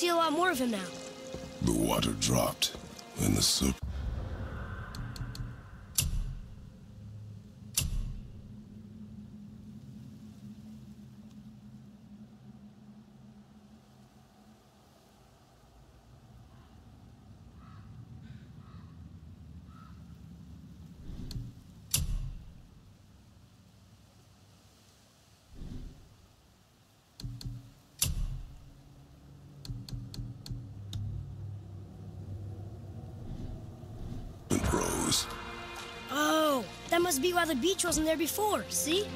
see a lot more of him now. The water dropped, and the serpent. rose. Oh, that must be why the beach wasn't there before, see?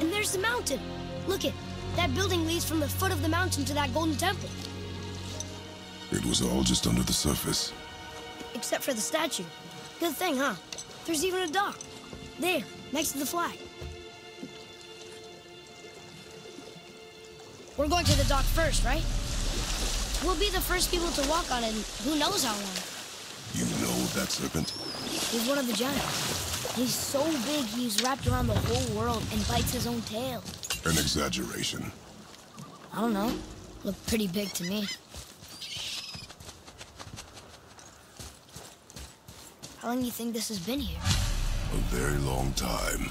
And there's the mountain. Look it, that building leads from the foot of the mountain to that golden temple. It was all just under the surface. Except for the statue. Good thing, huh? There's even a dock. There, next to the flag. We're going to the dock first, right? We'll be the first people to walk on it, who knows how long. You know that serpent? He's one of the giants. He's so big he's wrapped around the whole world and bites his own tail. An exaggeration. I don't know. Looked pretty big to me. How long do you think this has been here? A very long time.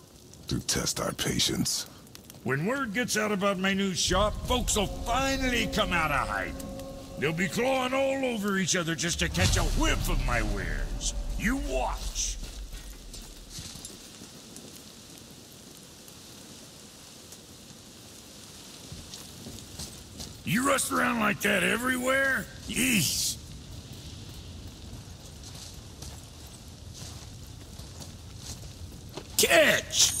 To test our patience. When word gets out about my new shop, folks will finally come out of hiding. They'll be clawing all over each other just to catch a whiff of my wares. You watch. You rust around like that everywhere? Yeesh. Catch!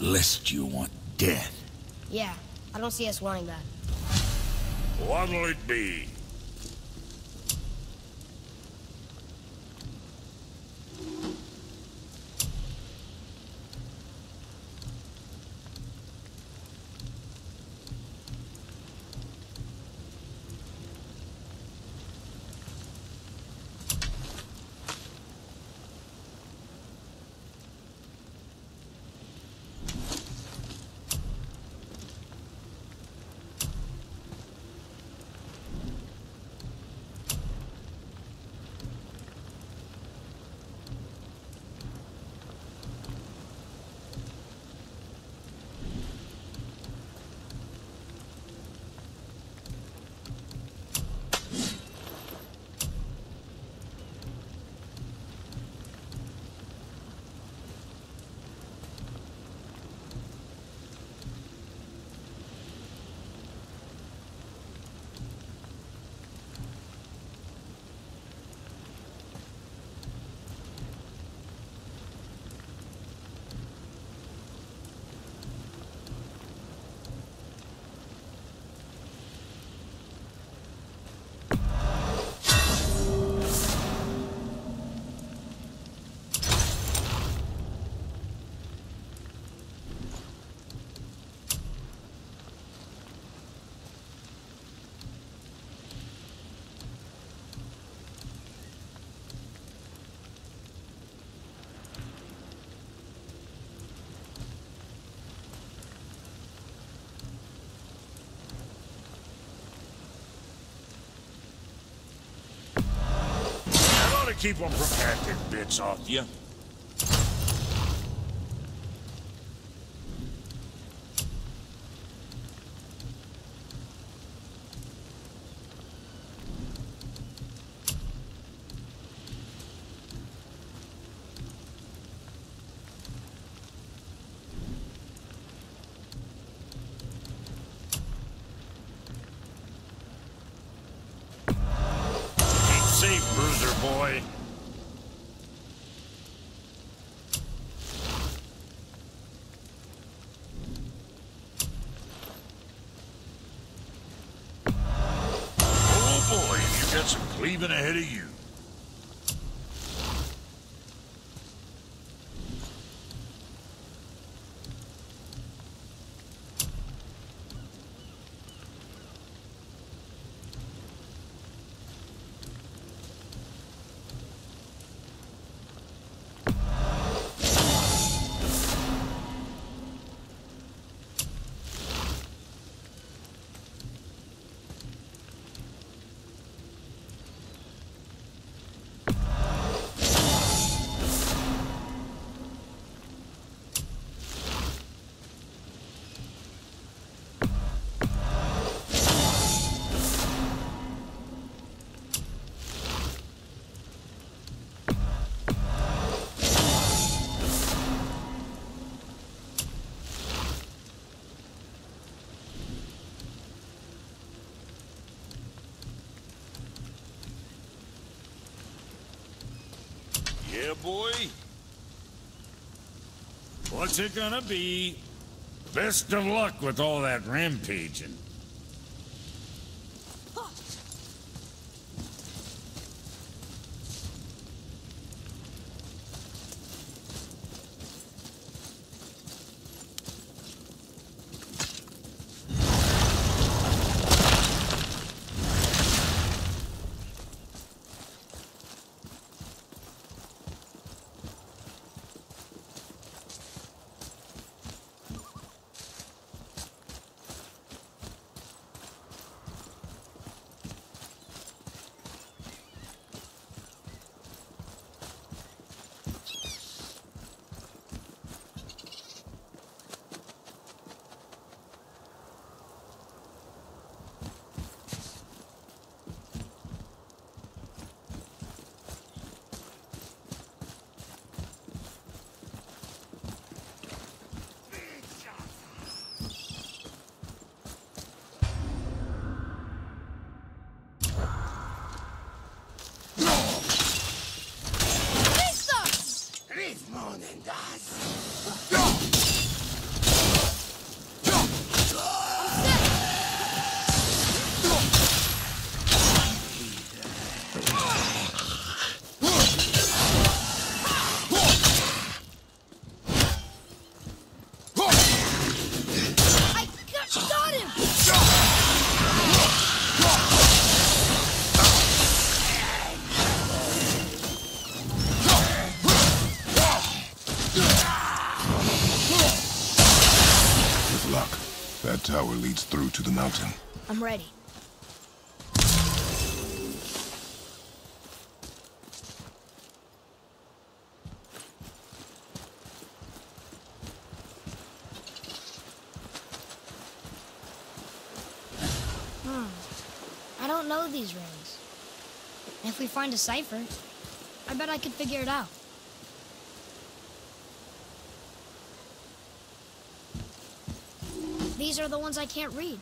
lest you want death. Yeah, I don't see us wanting that. What'll it be? Keep them from hacking bits off you. Boy. Oh boy, you got some cleaving ahead of you. Yeah, boy? What's it gonna be? Best of luck with all that rampaging. I got, got him! Luck, that tower leads through to the mountain. I'm ready. Hmm. I don't know these rings. If we find a cipher, I bet I could figure it out. These are the ones I can't read.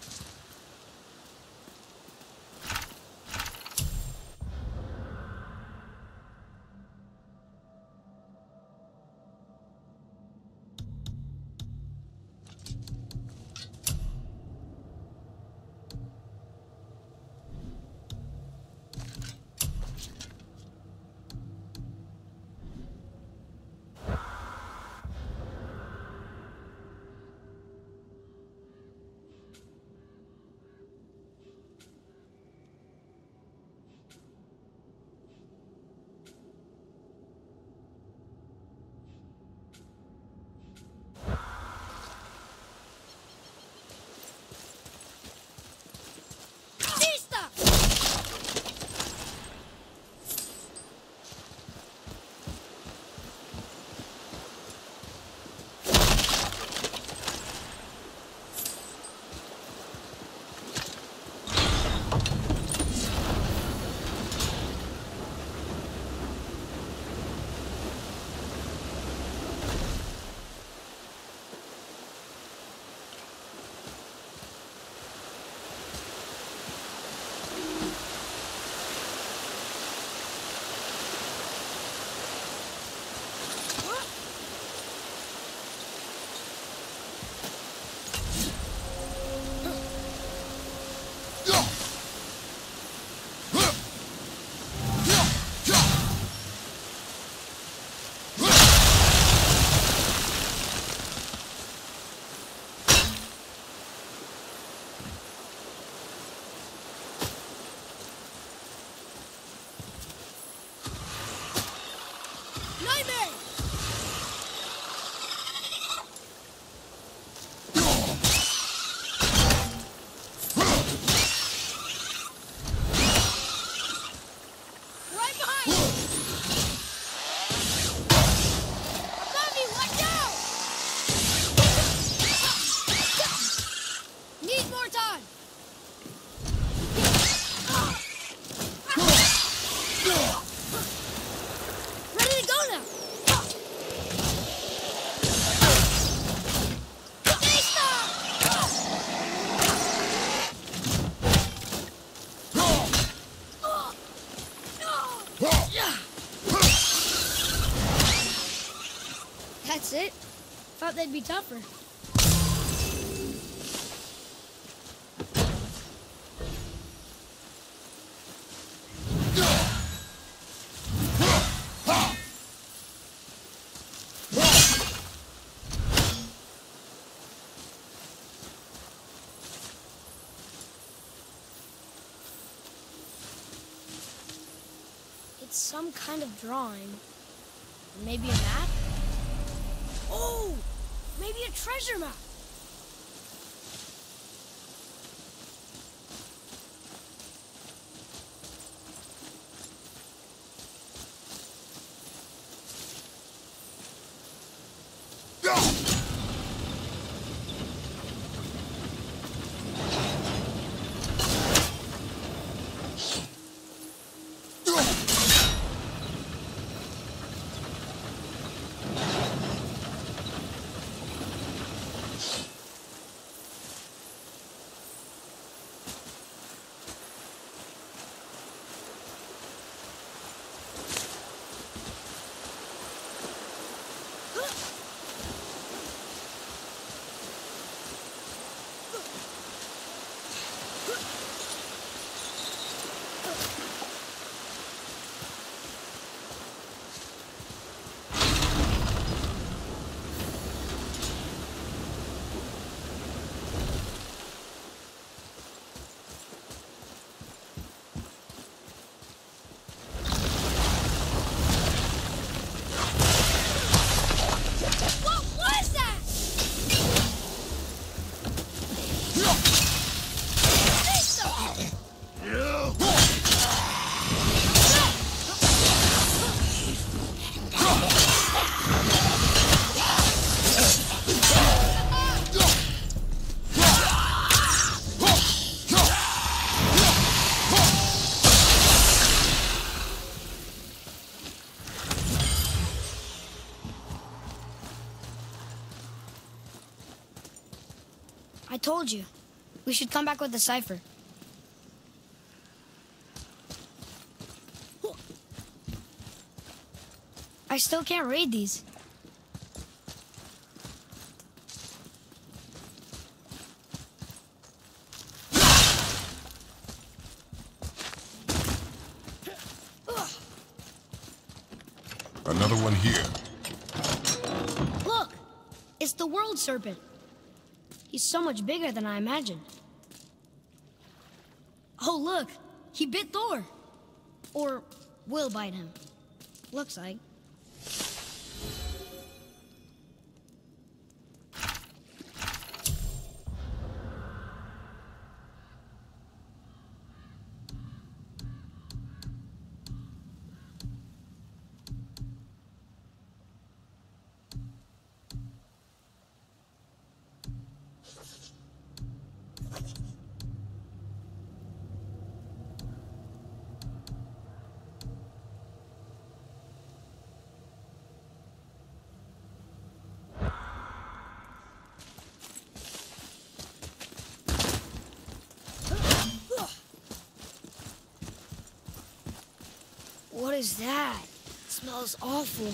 It? Thought they'd be tougher. It's some kind of drawing. Maybe a map? Oh! Maybe a treasure map! What was that? Lisa! I told you. We should come back with the cipher. I still can't read these. Another one here. Look! It's the world serpent. He's so much bigger than I imagined. Look! He bit Thor! Or will bite him. Looks like. What is that? It smells awful.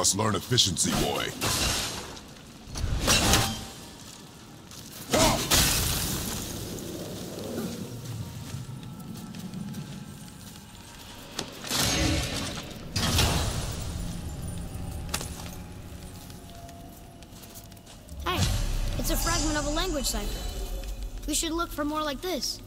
Must learn efficiency, boy. Hey, it's a fragment of a language cipher. We should look for more like this.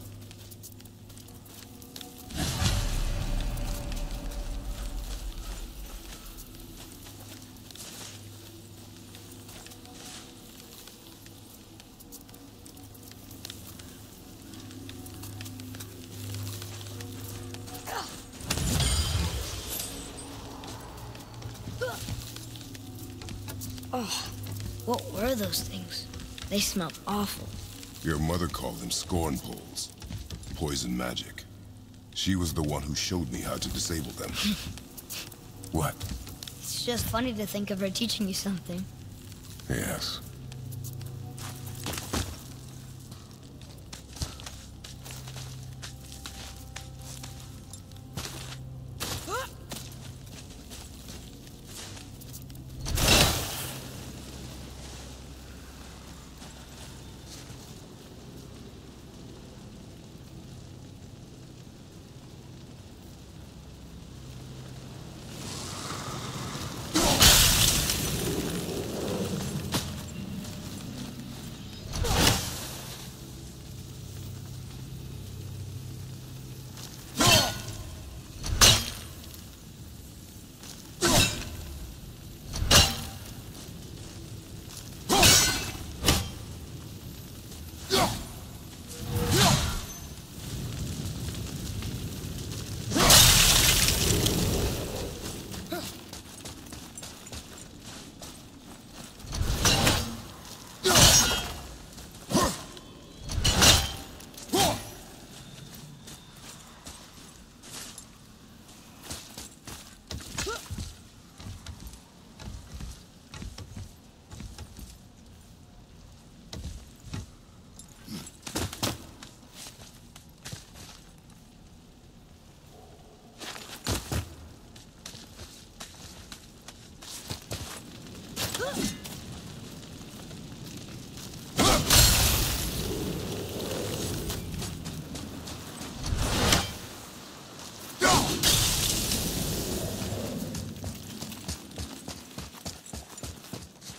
Those things? They smell awful. Your mother called them scorn poles. Poison magic. She was the one who showed me how to disable them. what? It's just funny to think of her teaching you something. Yes.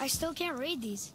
I still can't read these.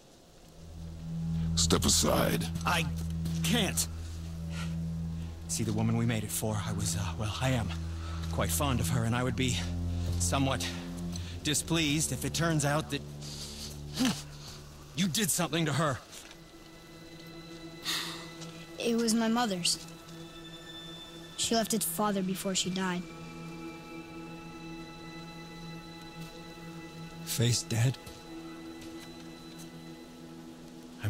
Step aside. I can't. See, the woman we made it for, I was, uh, well, I am quite fond of her, and I would be somewhat displeased if it turns out that you did something to her. It was my mother's. She left its father before she died. Face dead?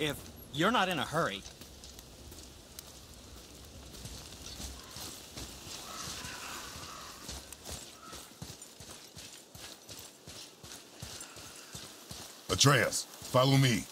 If you're not in a hurry, Atreus, follow me.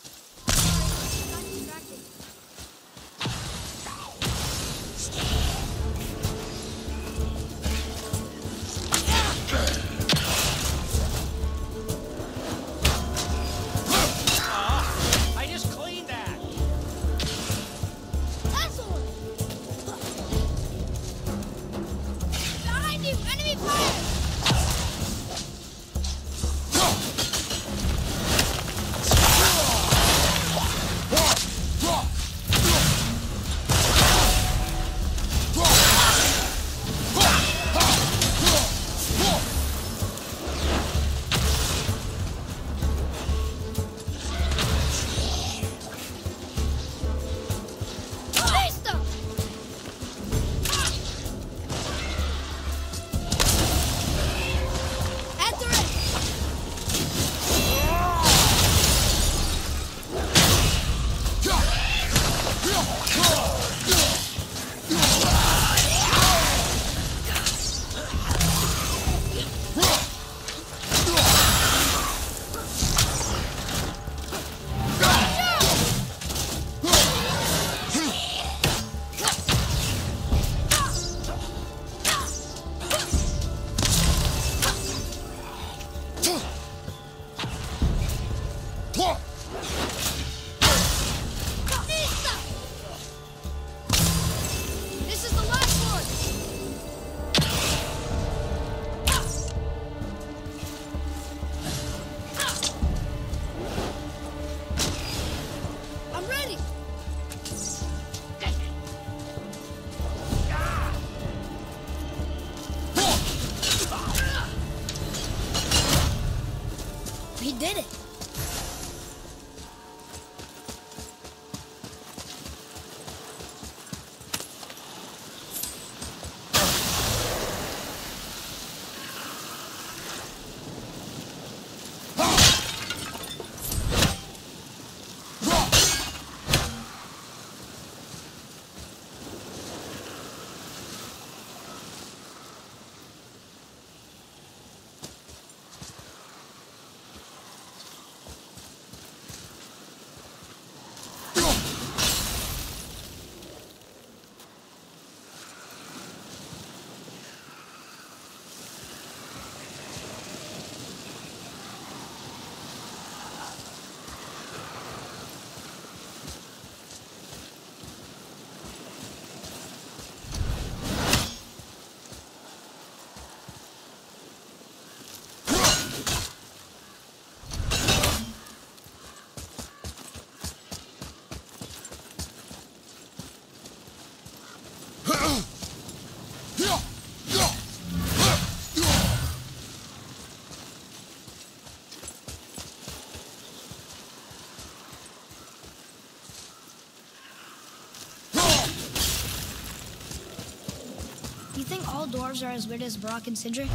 All dwarves are as weird as Brok and Sindri?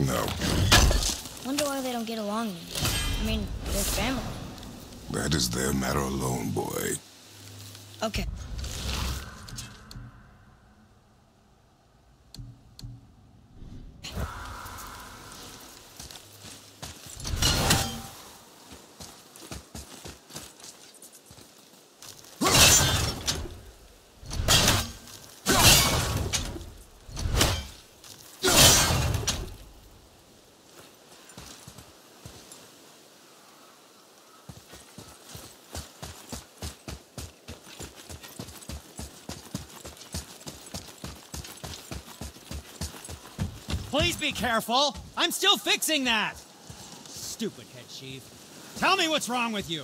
No, Wonder why they don't get along anymore. I mean, they're family. that is their matter alone, boy. Okay. Be careful. I'm still fixing that. Stupid head chief. Tell me what's wrong with you.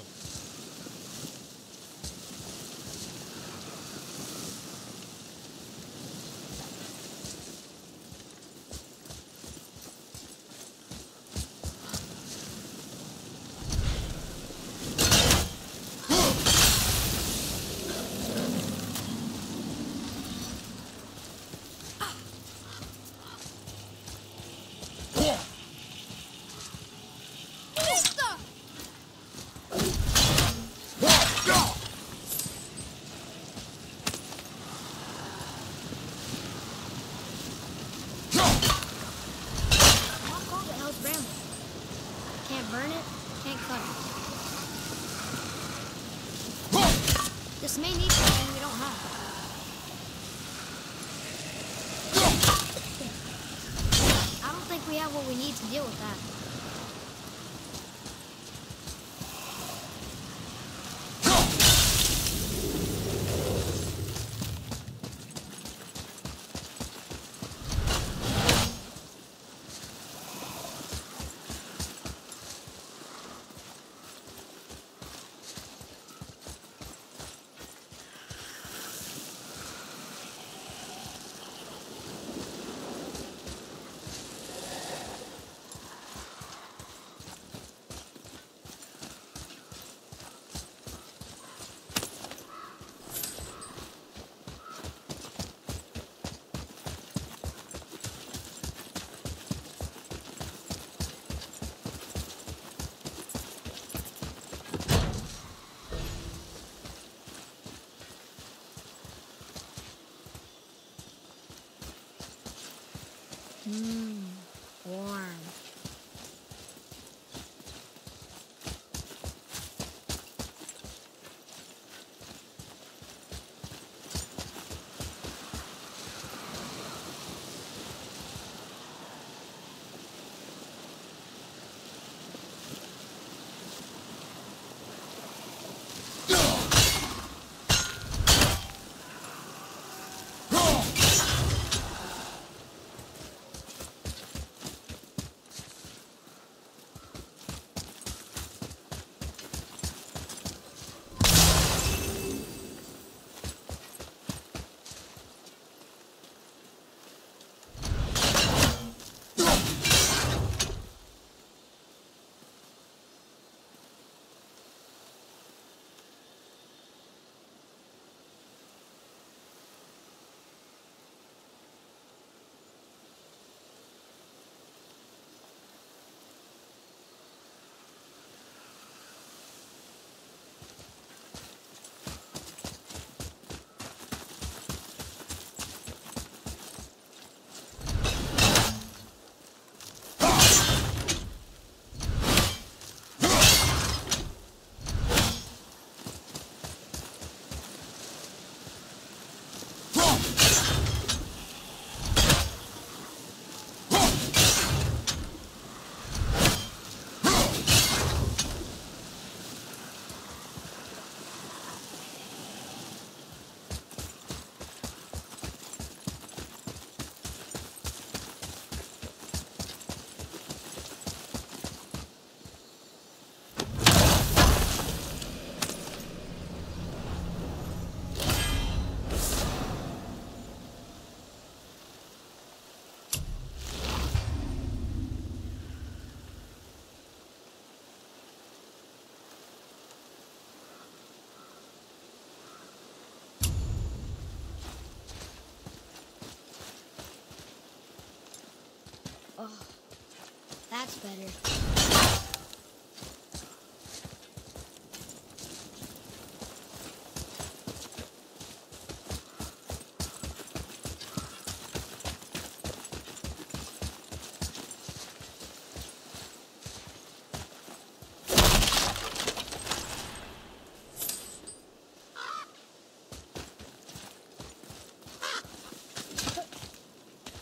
That's better.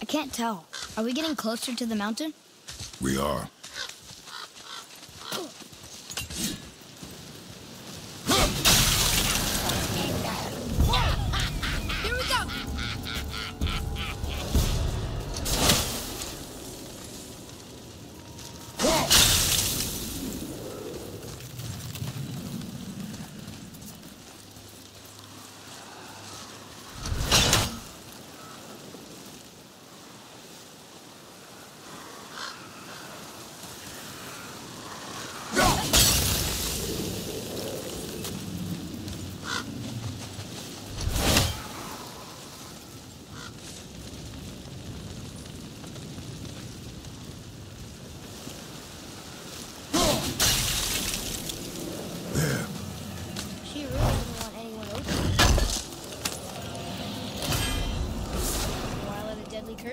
I can't tell. Are we getting closer to the mountain? We are.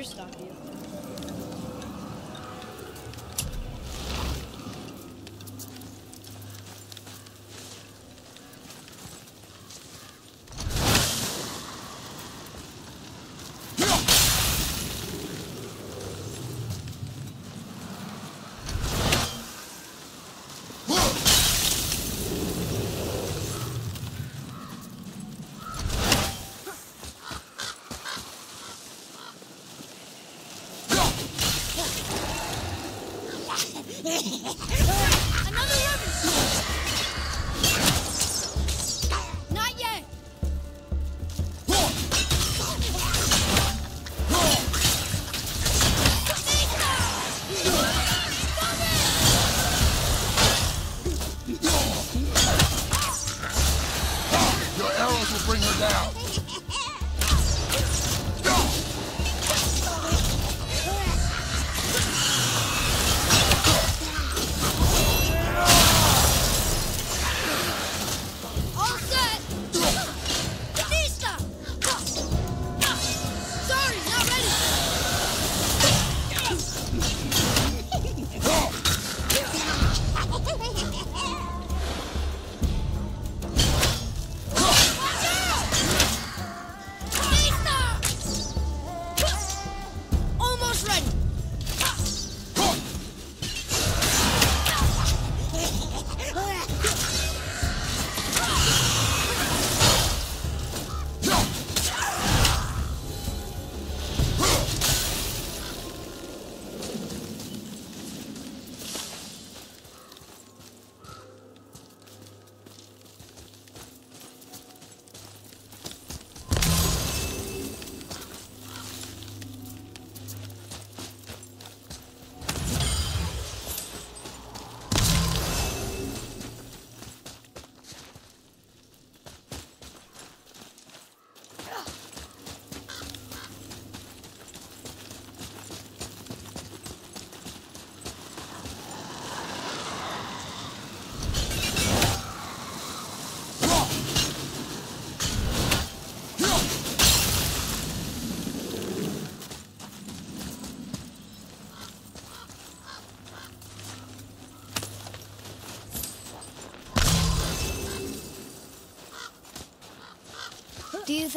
Let Hehehehe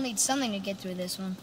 We'll need something to get through this one.